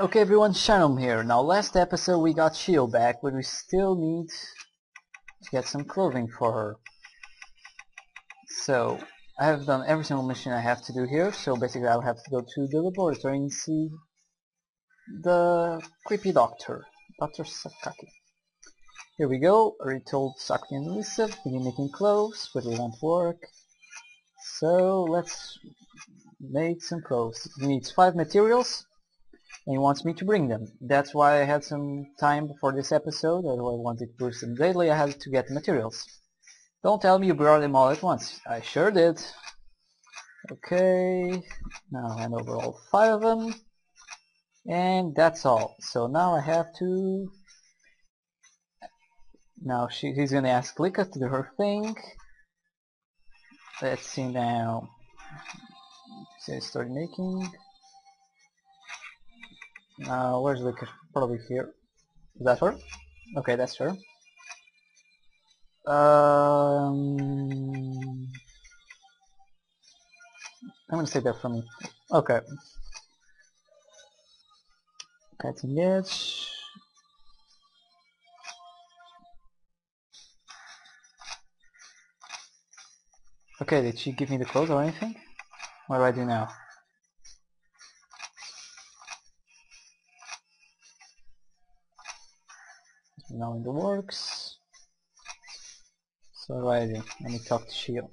Okay everyone, Shannon here. Now last episode we got Shio back, but we still need to get some clothing for her. So, I have done every single mission I have to do here, so basically I'll have to go to the laboratory and see the creepy doctor, Dr. Sakaki. Here we go, I already told Sakaki and Lisa, to begin making clothes, but it won't work. So let's make some clothes. It needs five materials, and he wants me to bring them. That's why I had some time before this episode, although I wanted to boost them daily, I had to get materials. Don't tell me you brought them all at once. I sure did. Okay, now hand over all five of them. And that's all. So now I have to... Now she, he's gonna ask Lika to do her thing. Let's see now. Say start making. Uh, where's Lika? Probably here. Is that her? Okay, that's her. Um, I'm gonna save that for me. Okay. Cutting edge. Okay, did she give me the clothes or anything? What do I do now? Now in the works. So do Let me talk to Shio.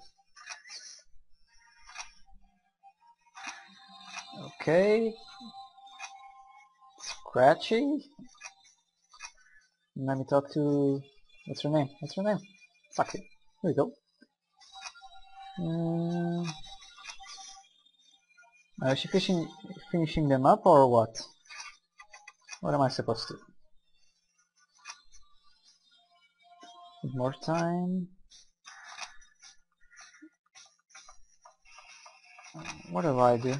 Okay. Scratchy. Let me talk to what's her name? What's her name? Saki. Here we go. Um, is she finishing finishing them up or what? What am I supposed to? Need more time. What do I do?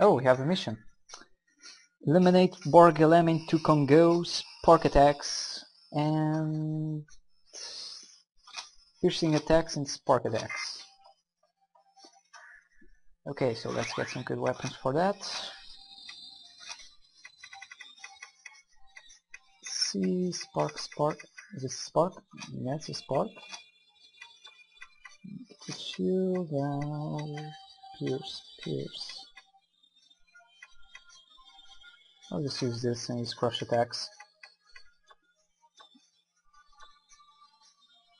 Oh, we have a mission. Eliminate Borg element to Kongous, Pork attacks, and piercing attacks and spark attacks. Okay, so let's get some good weapons for that. see, spark, spark. Is it spark? Yeah, it's. Get the shield, now pierce, pierce. I'll just use this and use crush attacks.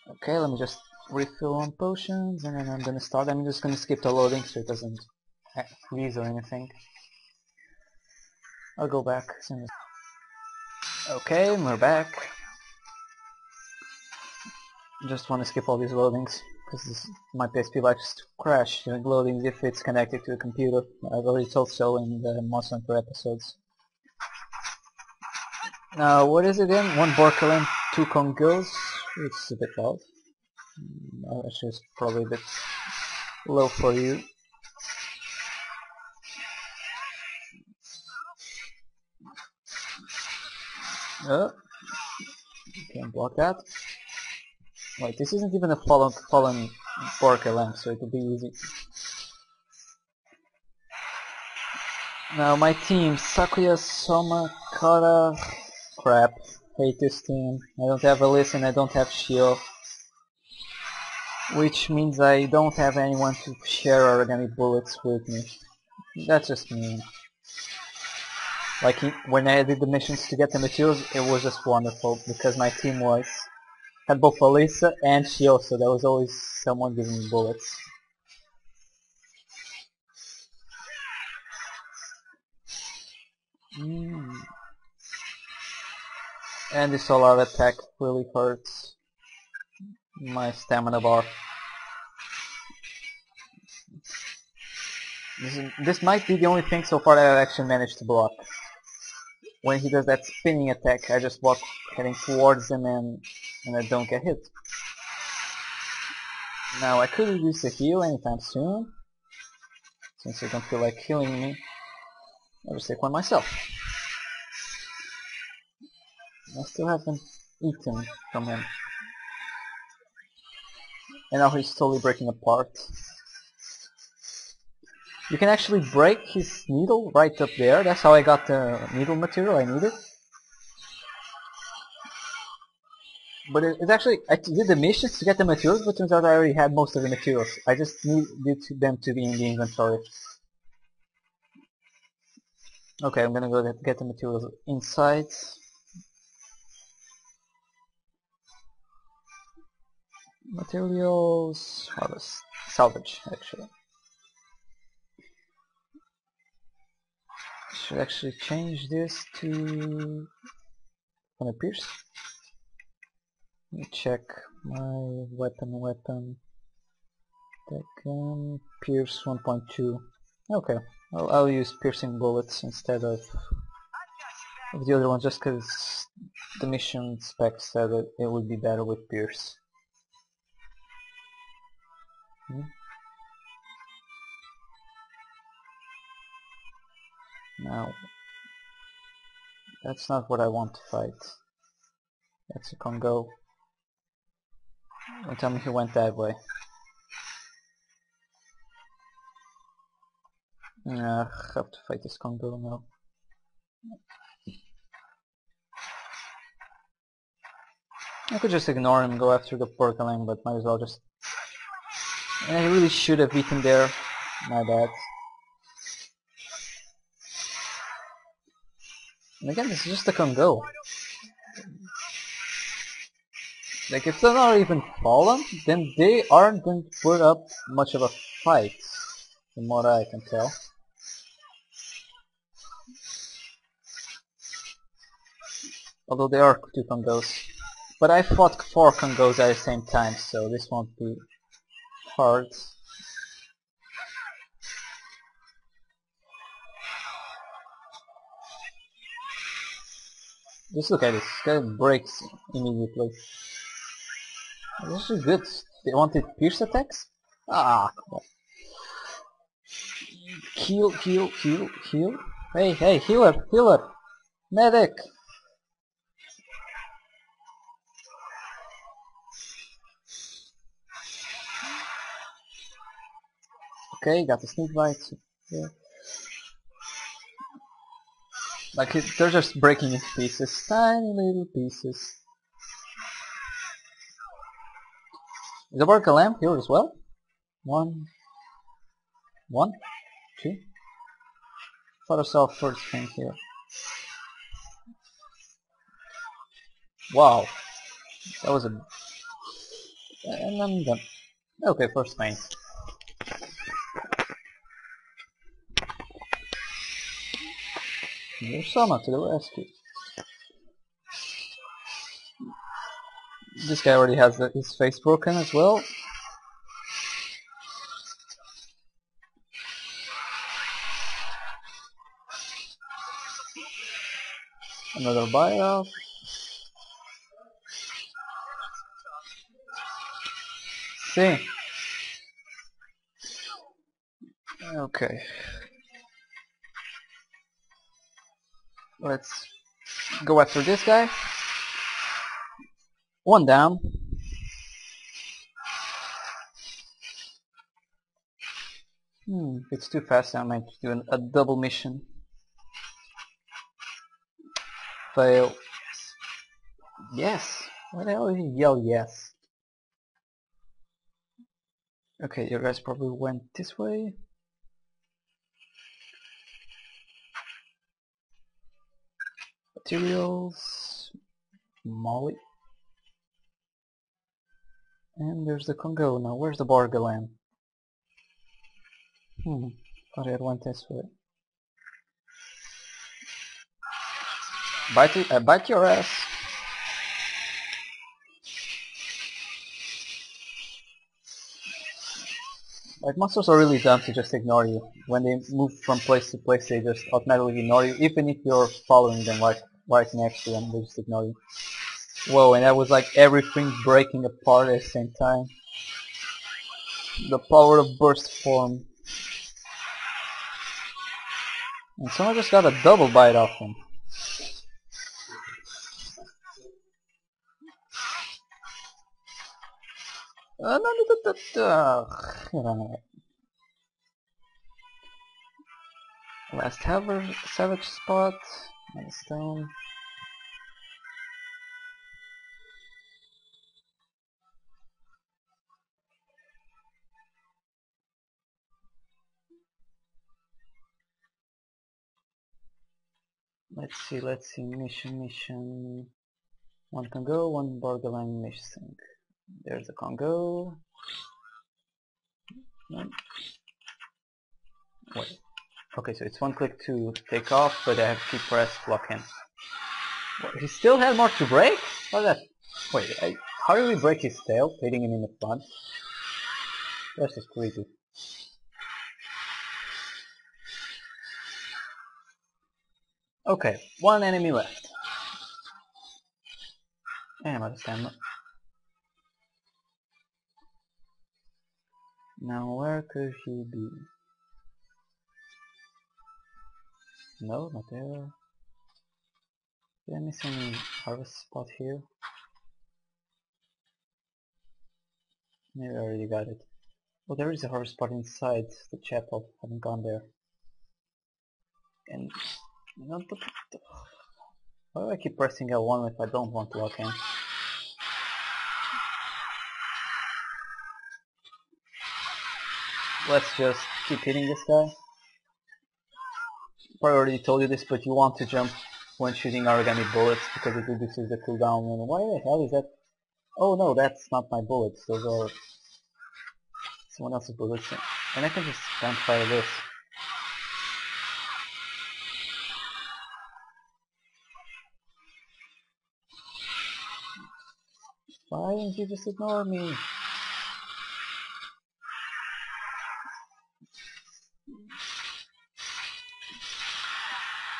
Okay, let me just refill on potions and then I'm gonna start. I'm just gonna skip the loading so it doesn't freeze or anything. I'll go back as soon as... Okay, we're back. Just want to skip all these loadings because my PSP likes to crash during loadings if it's connected to a computer. I've already told so in the Monster Hunter episodes. Now, what is it again? One Borkelen, two Kongous. It's a bit loud. Mm, actually, it's probably a bit low for you. Uh, can't block that. Wait, this isn't even a fallen fallen lamp, so it'll be easy. Now my team, Sakuya, Soma, Kara, crap. Hate this team. I don't have Elise and I don't have Shio. Which means I don't have anyone to share organic bullets with me. That's just mean. Like when I did the missions to get the materials, it was just wonderful because my team was had both Alisa and Shio, so there was always someone giving me bullets. Mm. And the solar attack really hurts my stamina bar. This, is, this might be the only thing so far that I've actually managed to block. When he does that spinning attack, I just walk heading towards him and, and I don't get hit. Now I couldn't use a heal anytime soon, since I don't feel like healing me. I'll just take one myself. I still haven't eaten from him. And now he's totally breaking apart. You can actually break his needle right up there. That's how I got the needle material I needed. But it, it's actually, I did the missions to get the materials, but turns out I already had most of the materials. I just needed them to be in the inventory. Okay, I'm gonna go get the materials inside. Materials, harvest, salvage actually. Should actually change this to on a pierce. Me check my weapon weapon. Tekken pierce 1.2. Okay, I'll, I'll use piercing bullets instead of, of the other one just because the mission spec said that it would be better with pierce. Hmm. Now, that's not what I want to fight. That's a Kongou. Don't tell me he went that way. Yeah, I have to fight this Kongou now. I could just ignore him, go after the Porkaling, but might as well just... And I really should have beaten there. My bad. And again, this is just a Kongou. Like, if they're not even fallen, then they aren't going to put up much of a fight, from what I can tell. Although they are two Kongous. But I fought four Kongous at the same time, so this won't be hard. Just look at this, this guy breaks immediately. This is good. They wanted pierce attacks? Ah, come on. Heal, heal, heal, heal. Hey, hey, healer, healer. Medic. Okay, got the sneak bite. Yeah. Like, they're just breaking into pieces. Tiny little pieces. Is the work a lamp here as well? One. One? Two? Thought I first thing here. Wow. That was a... And I'm done. Okay, first thing. There's Soma to the rescue. This guy already has his face broken as well. Another bite off. See. Okay. Let's go after this guy. One down. Hmm, if it's too fast I might do a double mission. Fail. Yes! Why the hell did he yell yes? Okay, you guys probably went this way. materials, Molly. And there's the Kongou. Now, where's the Bargalan? Hmm, thought I had went this way. Bite, it, uh, bite your ass. Like monsters are really dumb to just ignore you. When they move from place to place, they just automatically ignore you, even if you're following them right right next to them, they just ignore you. Whoa, and that was like everything breaking apart at the same time. The power of burst form. And someone just got a double bite off him. Uh. Last Savage, savage spot, stone. Let's see, let's see, mission, mission. One Kongou, one borderline missing. There's a Kongou. Wait. Okay, so it's one click to take off, but I have to press lock in. What, he still had more to break? What that? Wait, I, how do we break his tail? Hitting him in the front? That's just creepy. Okay, one enemy left. Out stamina. Now where could he be? No, not there. Did I miss any harvest spot here? Maybe I already got it. Oh, there is a harvest spot inside the chapel. I haven't gone there. And the, why do I keep pressing L1 if I don't want to lock in? Let's just keep hitting this guy. I already told you this, but you want to jump when shooting Aragami bullets because it reduces the cooldown. And why the hell is that? Oh no, that's not my bullets. Those are someone else's bullets. And I can just stand fire this. Didn't you just ignore me?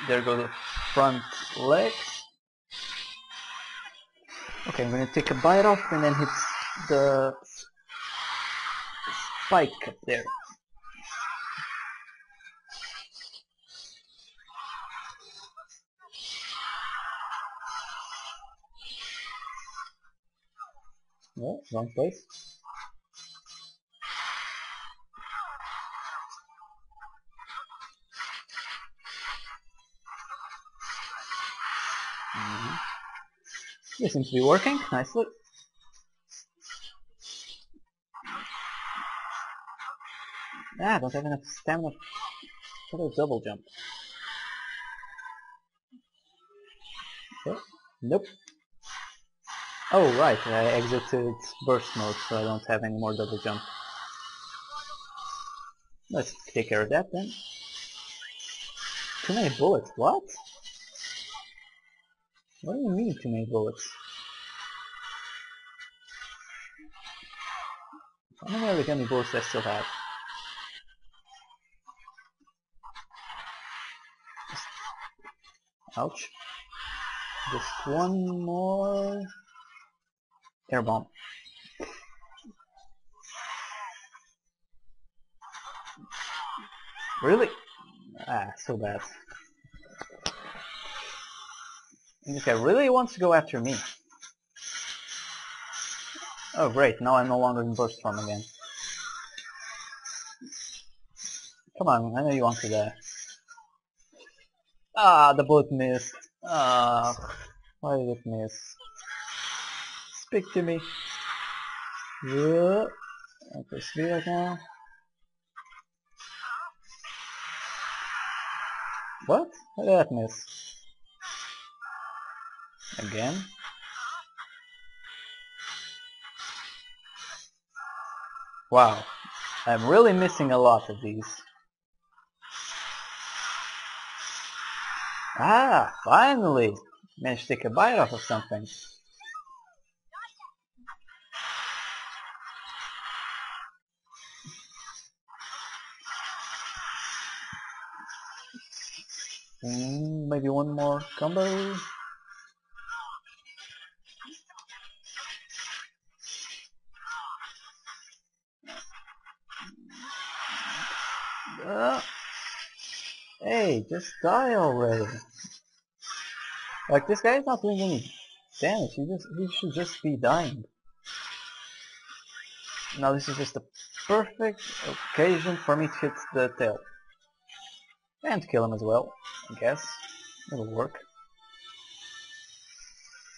There go the front legs. Okay, I'm gonna take a bite off and then hit the spike up there. No, wrong place. Mm -hmm. This seems to be working nicely. Ah, don't have enough stamina for the double jump. Okay. Nope. Oh right, I exited burst mode so I don't have any more double jump. Let's take care of that then. Too many bullets, what? What do you mean too many bullets? How many of the bullets I still have? Ouch. Just one more air bomb. Really? Ah, so bad. This guy really wants to go after me. Oh great, now I'm no longer in burst form again. Come on, I know you want to die. Ah, the bullet missed. Ah, why did it miss? Speak to me. Yeah. Okay, speed right now. What? Why did that miss? Again? Wow. I'm really missing a lot of these. Ah, finally! Managed to take a bite off of something. Mm, maybe one more combo. Uh, hey, just die already. Like this guy is not doing any damage. He just he should just be dying. Now this is just the perfect occasion for me to hit the tail. And kill him as well, I guess. It'll work.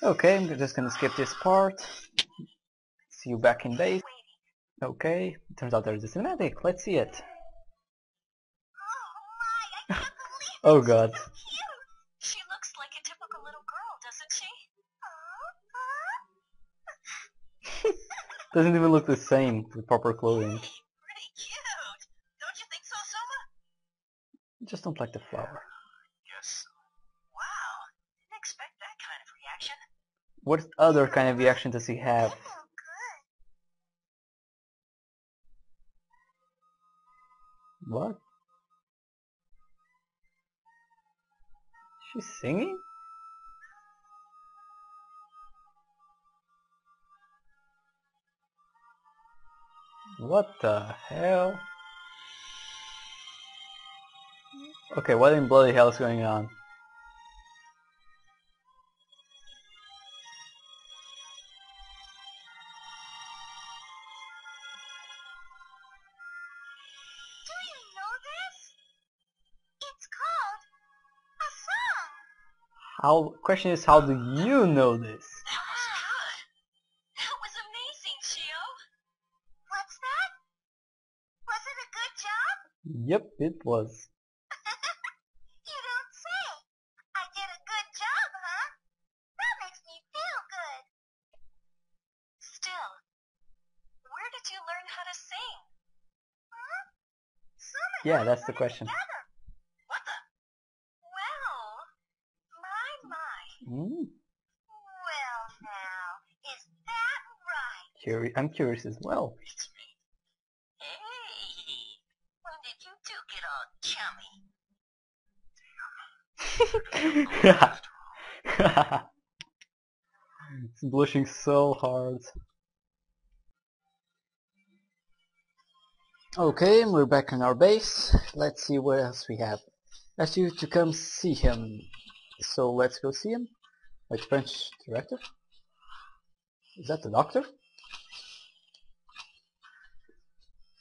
Okay, I'm just gonna skip this part. See you back in base. Okay, turns out there's a cinematic. Let's see it. oh, oh god. She looks like a typical little girl, doesn't she? Doesn't even look the same with proper clothing. Just don't like the flower. Yes. Wow. Didn't expect that kind of reaction. What other kind of reaction does he have? Oh. What? She's singing? What the hell? Okay, what in bloody hell is going on? Do you know this? It's called a song. How question is how do you know this? That was good. That was amazing, Shio. What's that? Was it a good job? Yep, it was. You don't say. I did a good job, huh? That makes me feel good. Still, where did you learn how to sing? Huh? Someone Yeah, that's the question. together. What? Well, my, my. Mm, Well, now, is that right? curi- I'm curious as well. Hey, when did you two get all chummy? it's blushing so hard. Okay, we're back on our base. Let's see what else we have. Ask you to come see him. So let's go see him. French director? Is that the doctor?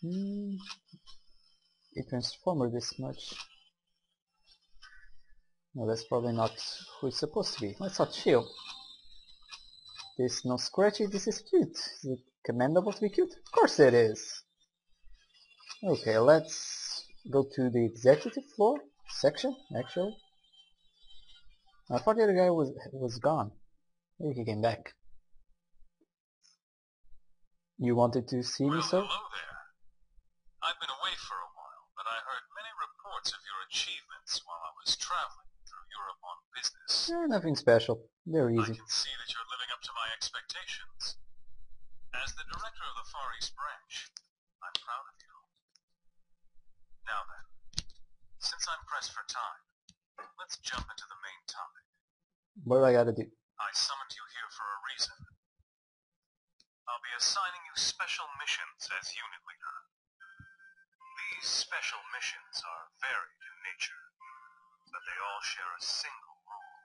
Hmm. A transformer this much. No, that's probably not who it's supposed to be. Let's not chill. This no scratchy, this is cute. Is it commendable to be cute? Of course it is. Okay, let's go to the executive floor section, actually. I thought the other guy was was gone. Maybe he came back. You wanted to see me, sir? hello there. I've been away for a while, but I heard many reports of your achievements while I was traveling through Europe on business. Eh, nothing special. Very easy. I can see that you're living up to my expectations. As the director of the Far East branch, I'm proud of. Now then, since I'm pressed for time, let's jump into the main topic. What do I gotta do? I summoned you here for a reason. I'll be assigning you special missions as unit leader. These special missions are varied in nature, but they all share a single rule.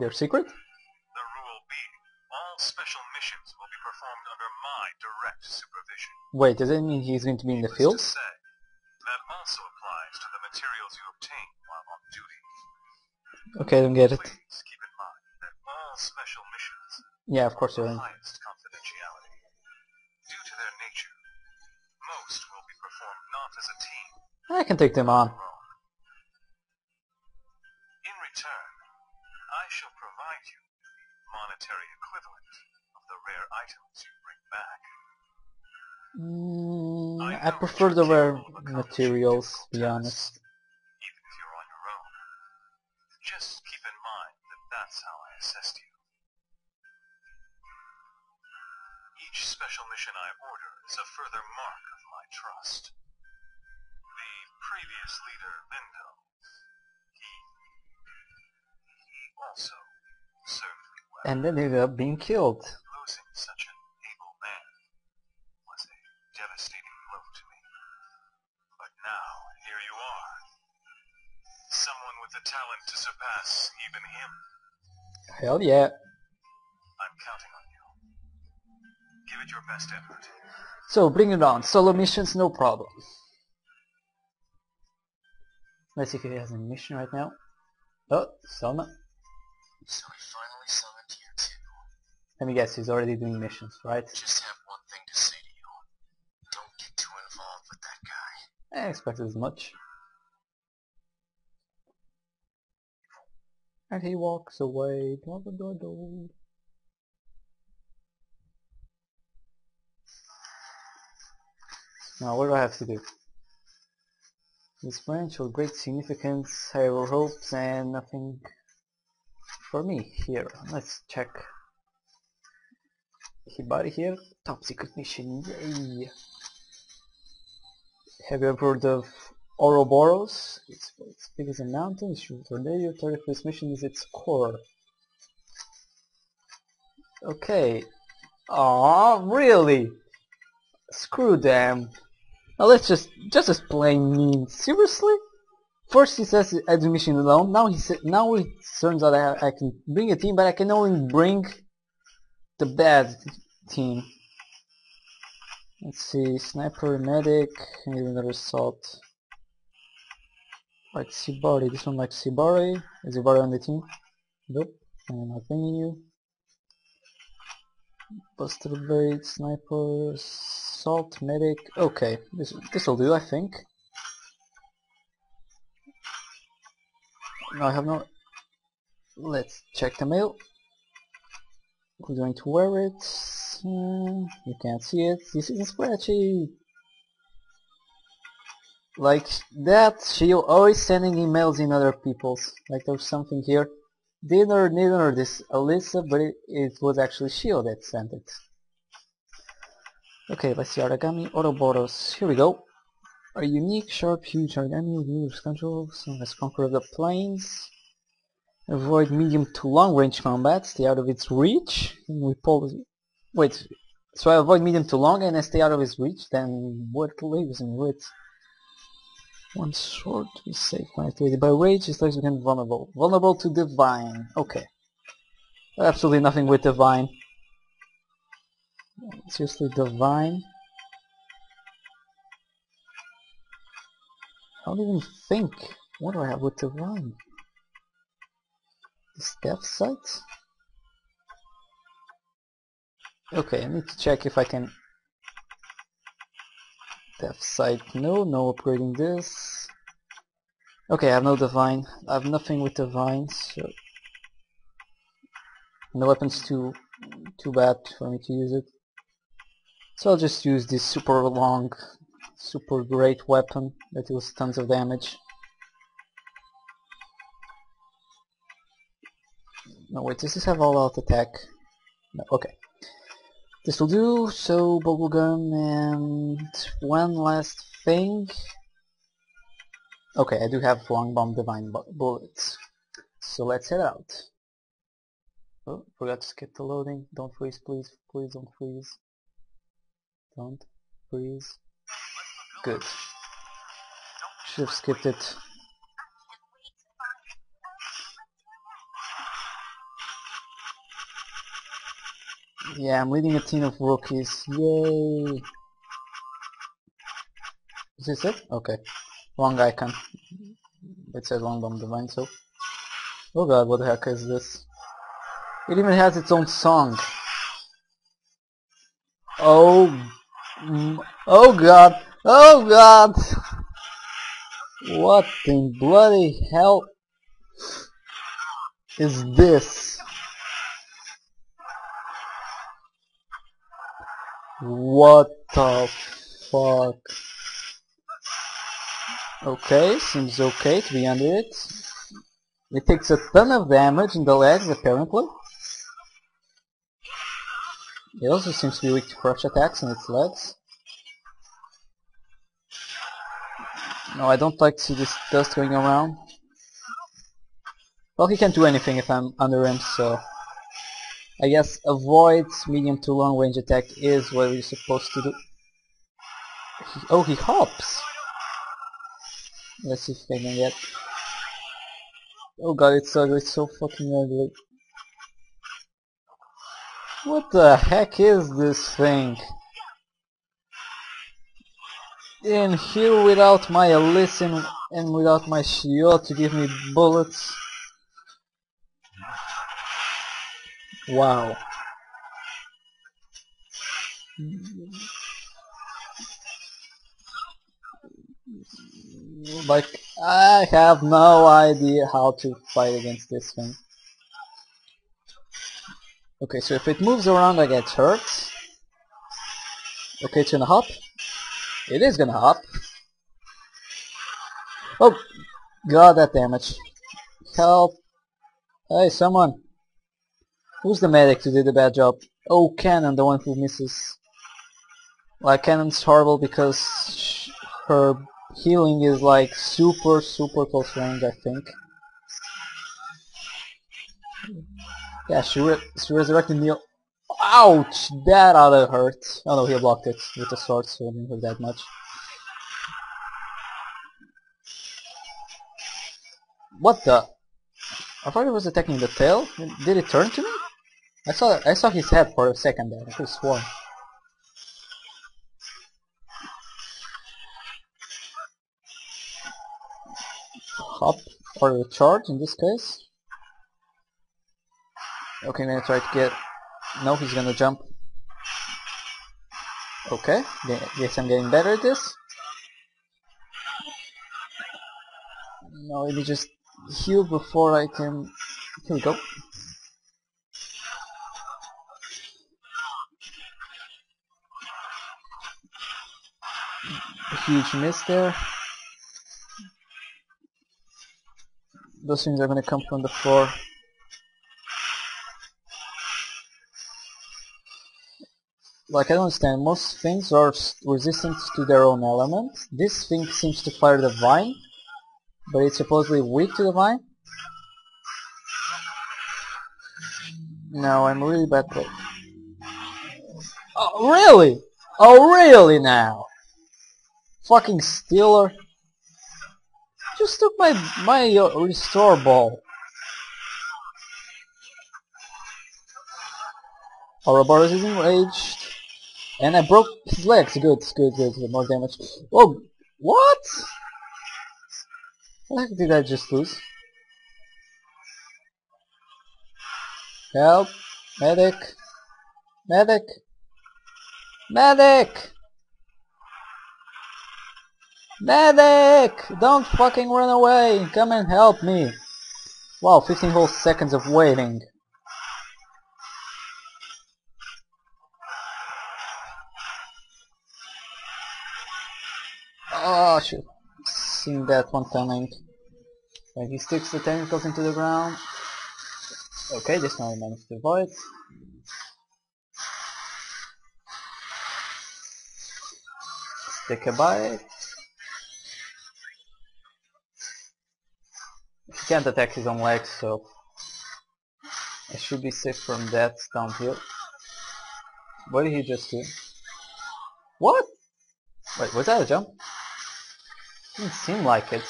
They're secret? The rule being, all special missions will be performed under my direct supervision. Wait, does that mean he's going to be in the field? to say, that also applies to the materials you obtain while on duty. Okay, I don't get it. Please keep in mind that all special missions Yeah, of course the they're in. highest confidentiality. Due to their nature, most will be performed not as a team, I can take them on. In return, I shall provide you the monetary equivalent of the rare items you bring back. Mm, I prefer the rare capable of accomplishing materials, to be honest. Even if you're on your own. Just keep in mind that that's how I assessed you. Each special mission I order is a further mark of my trust. The previous leader, Lindow, he... he also served me well. And ended up being killed. The talent to surpass even him. Hell yeah. I'm counting on you. Give it your best effort. So bring it on. Solo missions, no problem. Let's see if he has a mission right now. Oh, Selma. So he finally summoned you too. Let me guess, he's already doing missions, right? Just have one thing to say to you. Don't get too involved with that guy. I expected as much. And he walks away. Now, what do I have to do? This branch of great significance, higher hopes, and nothing for me here. Let's check. Hibari here, top secret mission, yay! Have you ever heard of Ouroboros? It's, it's big as a mountain, it's a tornado, target for this mission is its core. Okay. Ah, really? Screw them. Now let's just just explain me. Seriously? First he says I do mission alone. Now he said now it turns out I, I can bring a team, but I can only bring the bad team. Let's see, sniper, medic, and another assault. Like Sibari, this one like Sibari. Is Sibari on the team? Nope, not bringing you. Buster Blade, Sniper, Salt, Medic. Okay, this this will do, I think. No, I have no. Let's check the mail. We're going to wear it. Uh, you can't see it. This is spreadsheet. Like that, she always sending emails in other people's. Like there's something here. Neither, neither this Alyssa, but it, it was actually Shio that sent it. Okay, let's see Aragami Ouroboros. Here we go. A unique, sharp, huge Aragami with numerous controls, known as Conqueror the Plains. Avoid medium to long range combat, stay out of its reach. And we pull Wait, so I avoid medium to long and I stay out of its reach, then what leaves in width? One short be safe when activated by rage, his legs become vulnerable. Vulnerable to divine. Okay. Absolutely nothing with divine. Seriously, divine? I don't even think. What do I have with divine? The step sight? Okay, I need to check if I can Death sight, no, no upgrading this. Okay, I have no divine. I have nothing with divine, so no weapons too too bad for me to use it. So I'll just use this super long, super great weapon that deals tons of damage. No wait, does this have all out attack? No, okay. This will do, so bubblegum and one last thing. Okay, I do have long bomb divine bu bullets. So let's head out. Oh, forgot to skip the loading. Don't freeze, please. Please don't freeze. Don't freeze. Good. Should have skipped it. Yeah, I'm leading a team of rookies. Yay! Is this it? Okay. Wrong icon. It says long bomb divine, so... Oh god, what the heck is this? It even has its own song. Oh... Oh god! Oh god! What in bloody hell is this? What the fuck? Okay, seems okay to be under it. It takes a ton of damage in the legs, apparently. It also seems to be weak to crush attacks in its legs. No, I don't like to see this dust going around. Well, he can't do anything if I'm under him, so... I guess avoid medium to long range attack is what we're supposed to do. He, oh, he hops! Let's see if I can get... Oh god, it's ugly, it's so fucking ugly. What the heck is this thing? In here without my listen and without my shield to give me bullets. Wow. Like, I have no idea how to fight against this thing. Okay, so if it moves around I get hurt. Okay, it's gonna hop. It is gonna hop. Oh! God, that damage. Help! Hey, someone! Who's the medic who did the bad job? Oh, Kanon, the one who misses. Like, Kanon's horrible because her healing is like super, super close range, I think. Yeah, she, re she resurrected me. Ouch! That oughta hurt. Oh no, he blocked it with the sword, so it didn't hurt that much. What the? I thought it was attacking the tail. Did it turn to me? I saw I saw his head for a second there. I could sworn. Hop or the charge in this case. Okay, I'm gonna try to get. No, he's gonna jump. Okay, guess I'm getting better at this. No, let me just heal before I can. Here we go. A huge miss there. Those things are gonna come from the floor. Like I don't understand, most things are resistant to their own element. This thing seems to fire the vine, but it's supposedly weak to the vine. No, I'm really bad player. Oh, really? Oh, really now? Fucking stealer. Just took my, my uh, restore ball. Ouroboros is enraged. And I broke his legs. Good, good, good, good. More damage. Oh, what? What did I just lose? Help! Medic! Medic! Medic! Medic! Don't fucking run away! Come and help me! Wow, 15 whole seconds of waiting. Oh, shoot. Seen that one coming. When he sticks the tentacles into the ground. Okay, this one managed to avoid. Stick a bite. Can't attack his own legs, so I should be safe from that downhill. What did he just do? What? Wait, was that a jump? Didn't seem like it.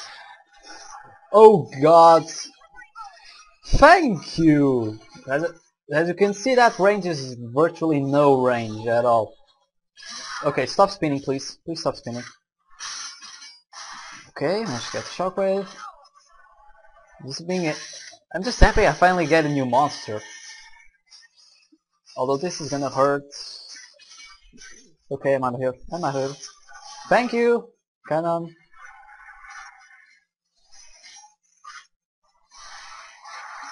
Oh god! Thank you! As, as you can see that range is virtually no range at all. Okay, stop spinning please. Please stop spinning. Okay, to get shockwave. This being it. I'm just happy I finally get a new monster. Although this is gonna hurt. Okay, I'm out of here. I'm out of here. Thank you! Kanon.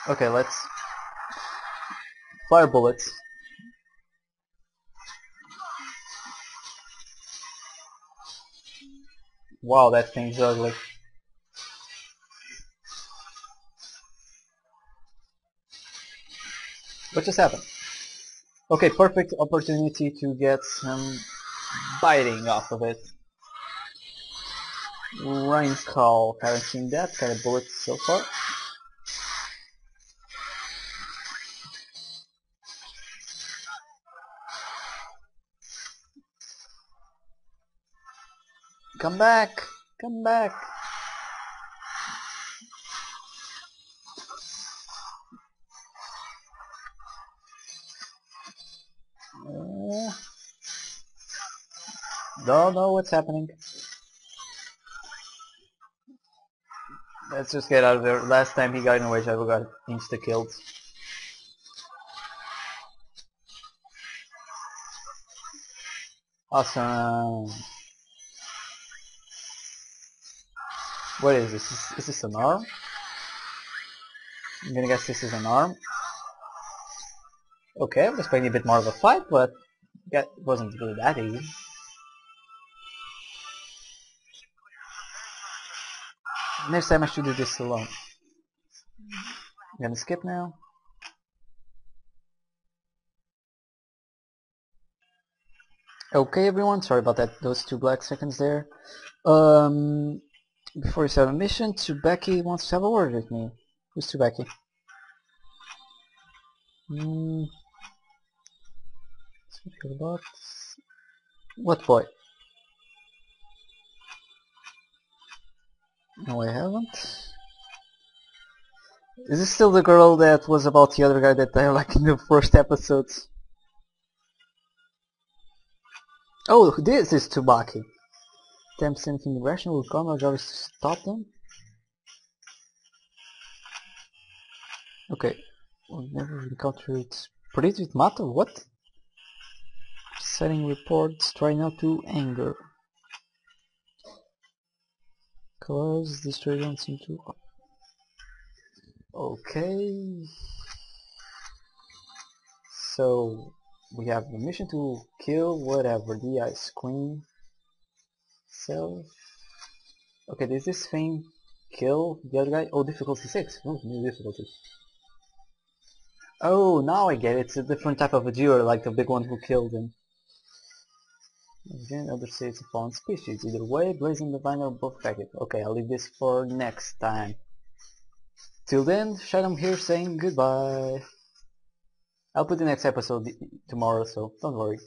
Okay, let's fire bullets. Wow, that thing's ugly. What just happened? Okay, perfect opportunity to get some biting off of it. Rain Call, haven't seen that kind of bullets so far. Come back! Come back! Don't know what's happening. Let's just get out of there. Last time he got in a rage, I got insta-killed. Awesome. What is this? Is, is this an arm? I'm gonna guess this is an arm. Okay, I was expecting a bit more of a fight, but it wasn't really that easy. Next time I should do this alone. I'm gonna skip now. Okay everyone, sorry about that, those two black seconds there. Um, before you start a mission, Tsubaki wants to have a word with me. Who's Tsubaki? Hmm. What boy? No, I haven't. Is this still the girl that was about the other guy that I like in the first episodes? Oh, this is Tsubaki. Attempt anything irrational will come, our job is to stop them. Okay. We'll never encounter it. Predate with matter? What? Setting reports, try not to anger. Cause destroy don't seem to Okay. So we have the mission to kill whatever the ice queen so Okay, does this thing kill the other guy? Oh, difficulty 6. Oh, new difficulty. Oh, now I get it. It's a different type of a duel, like the big one who killed him. Again, other states of fallen species. Either way, blazing the are both effective. Okay, I'll leave this for next time. Till then, Shadow here saying goodbye. I'll put the next episode tomorrow, so don't worry.